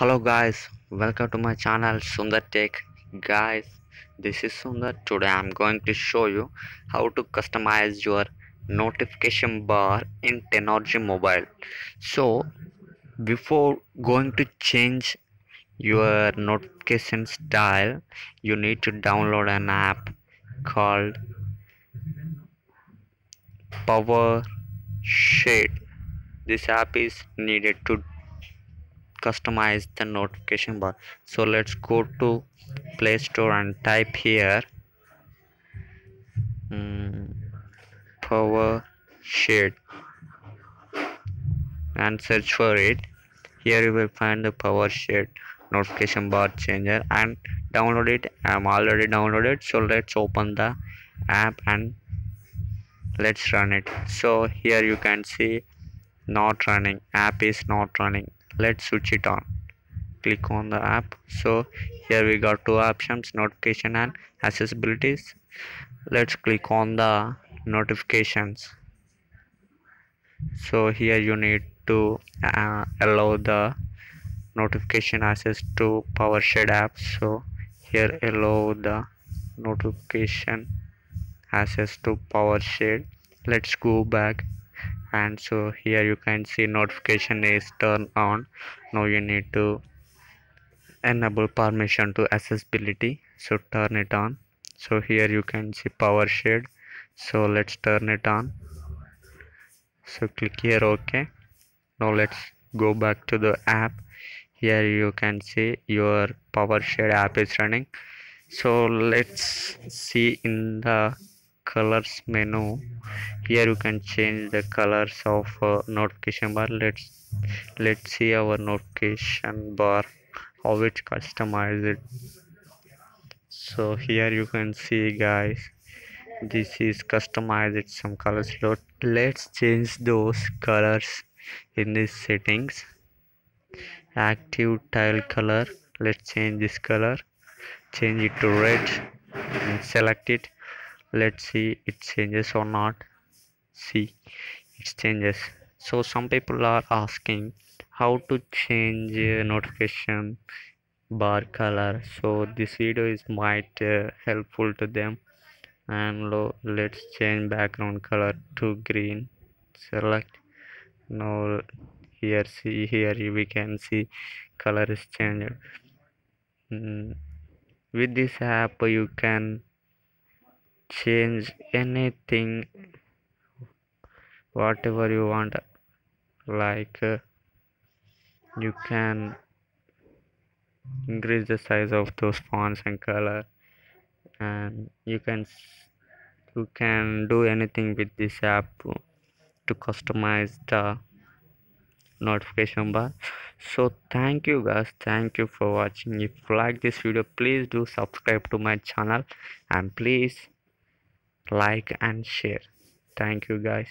hello guys. Welcome to my channel sundar tech. Guys this is sundar. Today i'm going to show you how to customize your notification bar in Tenor G mobile. So before going to change your notification style you need to download an app called power shade. This app is needed to customize the notification bar. So let's go to play store and type here. Mm, power shade and search for it. Here you will find the power shade notification bar changer and download it. I'm already downloaded so let's open the app and let's run it. So here you can see not running. App is not running let's switch it on. Click on the app. So here we got two options notification and accessibilities. Let's click on the notifications. So here you need to uh, allow the notification access to powershade app. So here allow the notification access to powershade let's go back and so here you can see notification is turned on. Now you need to enable permission to accessibility so turn it on. So here you can see power shade so let's turn it on. So click here ok now let's go back to the app. Here you can see your power shade app is running. So let's see in the colors menu. Here you can change the colors of uh, notification bar. Let's let's see our notification bar how it customize it. So here you can see guys this is customized some colors. Let's change those colors in these settings. Active tile color. Let's change this color. Change it to red and select it let's see it changes or not. See it changes. So some people are asking how to change uh, notification bar color. So this video is might uh, helpful to them. And let's change background color to green. Select. Now here see here we can see color is changed. Mm. with this app you can change anything whatever you want. Like uh, you can increase the size of those fonts and color and you can you can do anything with this app to customize the notification bar. So thank you guys. Thank you for watching. If you like this video please do subscribe to my channel. And please like and share. Thank you guys